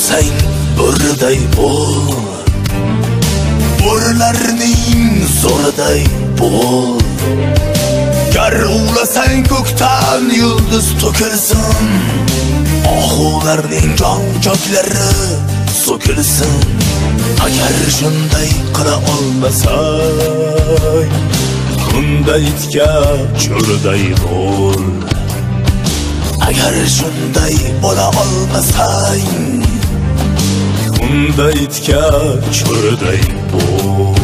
bo'lsang bo'riday bo'l bo'rilarning zo'riday bo'l gar uvlasang ko'kdan yulduz to'kilsin. Ohularning jon joklari so'kilsin. Agar shunday qila olmasang kunda itga cho'riday bo'l agar shunday bo'la olmasang kunda itga cho'riday bo'l.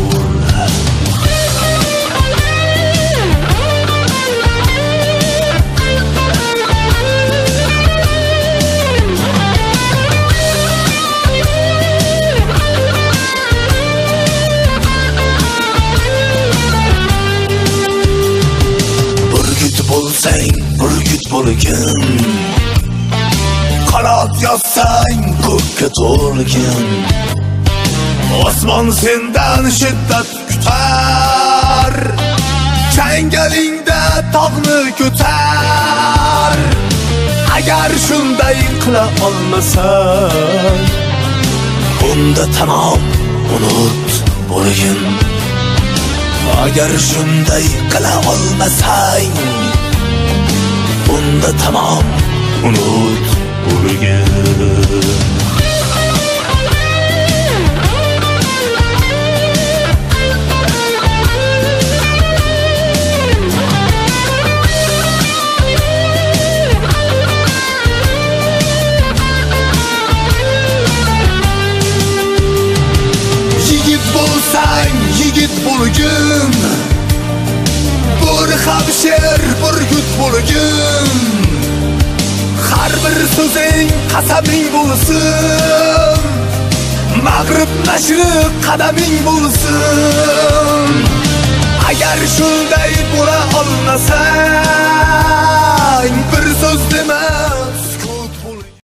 Burgut bo'lsang burgut bo'lgin. Ko'kka Osman osmon sendan shiddat kutar. Changalingda tog'ni ko'tar. Agar shunday qila olmasang unda tamom unut bo'lgin agar shunday qila olmasang unda tamom unut bo'lgin bo'lgin bo'ri ham sher burgut bo'lgin har bir so'zing qasaming bo'lsin mag'rib nashri qadaming bo'lsin agar shunday